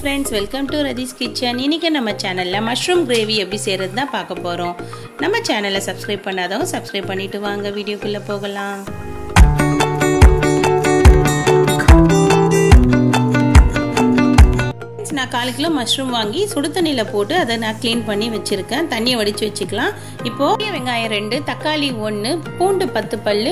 Friends welcome to Ratheesh kitchen இன்றைக்கி நம்ம சேனலில் மஷ்ரூம் கிரேவி எப்படி செய்கிறது தான் பார்க்க போகிறோம் நம்ம சேனலை சப்ஸ்கிரைப் பண்ணாதவங்க சப்ஸ்கிரைப் பண்ணிவிட்டு வாங்க வீடியோக்குள்ளே போகலாம். நான் கால் கிலோ மஷ்ரூம் வாங்கி சுடு தண்ணியில் போட்டு அதை நான் க்ளீன் பண்ணி வச்சுருக்கேன். தண்ணியை வடித்து வச்சுக்கலாம். இப்போது வெங்காயம் ரெண்டு தக்காளி ஒன்று பூண்டு பத்து பல்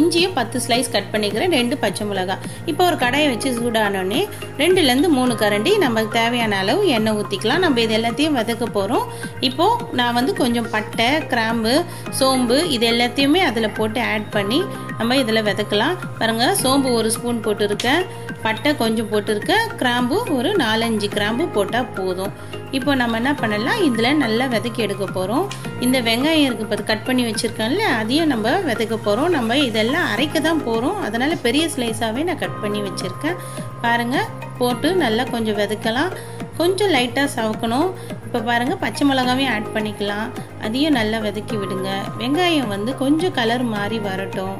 இஞ்சியும் பத்து ஸ்லைஸ் கட் பண்ணிக்கிறேன். ரெண்டு பச்சை மிளகாய். இப்போ ஒரு கடையை வச்சு சூடானோடனே ரெண்டுலேருந்து மூணு கரண்டி நமக்கு தேவையான அளவு எண்ணெய் ஊற்றிக்கலாம் நம்ம இது எல்லாத்தையும் வதக்க போகிறோம் இப்போது நான் வந்து கொஞ்சம் பட்டை கிராம்பு சோம்பு இது எல்லாத்தையுமே அதில் போட்டு ஆட் பண்ணி நம்ம இதில் விதக்கலாம். பாருங்கள் சோம்பு ஒரு ஸ்பூன் போட்டிருக்கேன். பட்டை கொஞ்சம் போட்டிருக்கேன். கிராம்பு ஒரு நாலஞ்சு கிராம்பு போட்டால் போதும். இப்போ நம்ம என்ன பண்ணலாம்? இதில் நல்லா விதக்கி எடுக்க போகிறோம் இந்த வெங்காயம் இருக்குது பார்த்து கட் பண்ணி வச்சுருக்கேன்ல அதையும் நம்ம விதைக்க போகிறோம் நம்ம இதெல்லாம் அரைக்க தான் போகிறோம் அதனால் பெரிய ஸ்லைஸாகவே நான் கட் பண்ணி வச்சுருக்கேன். பாருங்கள் போட்டு நல்லா கொஞ்சம் விதைக்கலாம். கொஞ்சம் லைட்டாக சவக்கணும். இப்போ பாருங்கள் பச்சை மிளகாவையும் ஆட் பண்ணிக்கலாம். அதையும் நல்லா வதக்கி விடுங்க. வெங்காயம் வந்து கொஞ்சம் கலர் மாறி வரட்டும்.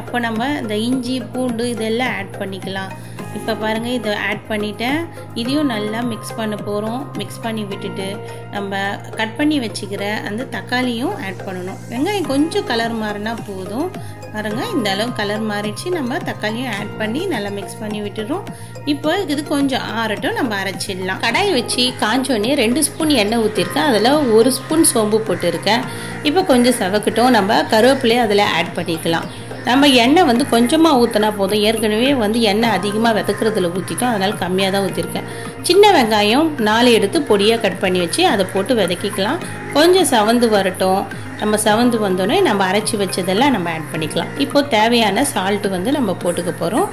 அப்போ நம்ம இந்த இஞ்சி பூண்டு இதெல்லாம் ஆட் பண்ணிக்கலாம். இப்போ பாருங்கள் இதை ஆட் பண்ணிவிட்டேன் இதையும் நல்லா மிக்ஸ் பண்ண போகிறோம் மிக்ஸ் பண்ணி விட்டுட்டு நம்ம கட் பண்ணி வச்சுக்கிற அந்த தக்காளியும் ஆட் பண்ணணும். வெங்காயம் கொஞ்சம் கலர் மாறினா போதும். பாருங்கள் இந்த அளவு கலர் மாறிடுச்சு. நம்ம தக்காளியும் ஆட் பண்ணி நல்லா மிக்ஸ் பண்ணி விட்டுறோம் இப்போ இது கொஞ்சம் ஆறட்டும் நம்ம அரைச்சிடலாம். கடாய் வச்சு காஞ்சோடனே ரெண்டு ஸ்பூன் எண்ணெய் ஊற்றிருக்கேன் அதில் ஒரு ஸ்பூன் சோம்பு போட்டிருக்கேன். இப்போ கொஞ்சம் சவக்கட்டும். நம்ம கருவேப்பிலையை அதில் ஆட் பண்ணிக்கலாம். நம்ம எண்ணெய் வந்து கொஞ்சமாக ஊற்றினா போதும். ஏற்கனவே வந்து எண்ணெய் அதிகமாக விதக்கிறதுல ஊற்றிட்டோம் அதனால் கம்மியாக தான் ஊற்றிருக்கேன் சின்ன வெங்காயம் நாலு எடுத்து பொடியாக கட் பண்ணி வச்சு அதை போட்டு விதக்கிக்கலாம். கொஞ்சம் சவந்து வரட்டும். நம்ம சவந்து வந்தோடனே நம்ம அரைச்சி வச்சதெல்லாம் நம்ம ஆட் பண்ணிக்கலாம். இப்போது தேவையான சால்ட்டு வந்து நம்ம போட்டுக்க போகிறோம்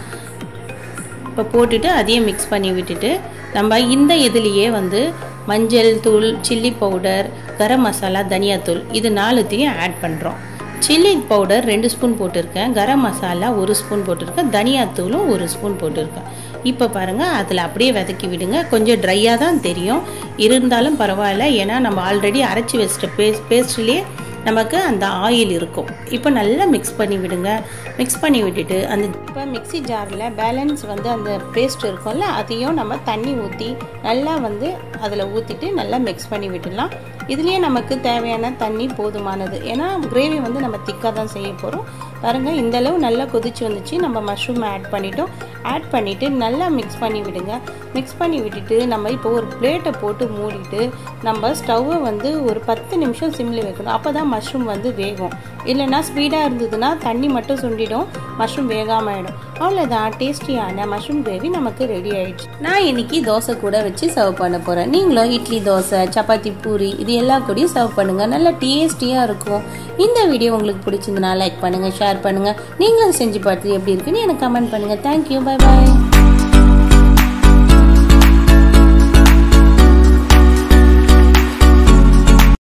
இப்போ போட்டுட்டு அதையும் மிக்ஸ் பண்ணி விட்டுட்டு நம்ம இந்த இதுலேயே வந்து மஞ்சள் தூள் சில்லி பவுடர் கரம் மசாலா தனியாத்தூள் இது நாலுத்தையும் ஆட் பண்ணுறோம் சில்லி பவுடர் ரெண்டு ஸ்பூன் போட்டிருக்கேன். கரம் மசாலா ஒரு ஸ்பூன் போட்டிருக்கேன். தனியாத்தூளும் ஒரு ஸ்பூன் போட்டிருக்கேன். இப்போ பாருங்கள் அதில் அப்படியே விதக்கி விடுங்க. கொஞ்சம் ட்ரையாக தான் தெரியும். இருந்தாலும் பரவாயில்ல. ஏன்னா நம்ம ஆல்ரெடி அரைச்சி வச்சிட்ட பேஸ்ட் பேஸ்ட்லேயே நமக்கு அந்த ஆயில் இருக்கும். இப்போ நல்லா மிக்ஸ் பண்ணி விடுங்க. மிக்ஸ் பண்ணி விட்டுட்டு அந்த இப்போ மிக்சி ஜாரில் பேலன்ஸ் வந்து அந்த பேஸ்ட் இருக்கும்ல அதையும் நம்ம தண்ணி ஊற்றி நல்லா வந்து அதில் ஊற்றிட்டு நல்லா மிக்ஸ் பண்ணி விட்டுடலாம். இதுலேயே நமக்கு தேவையான தண்ணி போதுமானது. ஏன்னா கிரேவி வந்து நம்ம திக்காக தான் செய்ய போகிறோம் பாருங்கள் இந்த அளவு நல்லா கொதிச்சு வந்துச்சு. நம்ம மஷ்ரூம் ஆட் பண்ணிட்டோம். ஆட் பண்ணிவிட்டு நல்லா மிக்ஸ் பண்ணி விடுங்க. மிக்ஸ் பண்ணி விட்டுட்டு நம்ம இப்போ ஒரு பிளேட்டை போட்டு மூடிட்டு நம்ம ஸ்டவ்வை வந்து ஒரு பத்து நிமிஷம் சிம்மில் வைக்கணும். அப்போ தான் மஷ்ரூம் வந்து வேகும். இல்லைன்னா ஸ்பீடாக இருந்ததுன்னா தண்ணி மட்டும் சுண்டிடும் மஷ்ரூம் வேகாமல் ஆகிடும் அவ்வளோதான் டேஸ்டியான மஷ்ரூம் கிரேவி நமக்கு ரெடி ஆயிடுச்சு. நான் இன்னைக்கு தோசை கூட வச்சு சர்வ் பண்ண போகிறேன் நீங்களும் இட்லி தோசை சப்பாத்தி பூரி இது எல்லா கூடயும் சர்வ் பண்ணுங்கள் நல்லா டேஸ்டியாக இருக்கும். இந்த வீடியோ உங்களுக்கு பிடிச்சிருந்தனா லைக் பண்ணுங்கள் ஷேர் பண்ணுங்கள் நீங்களும் செஞ்சு பார்த்து எப்படி இருக்குன்னு எனக்கு கமெண்ட் பண்ணுங்கள் தேங்க்யூ பை பாய்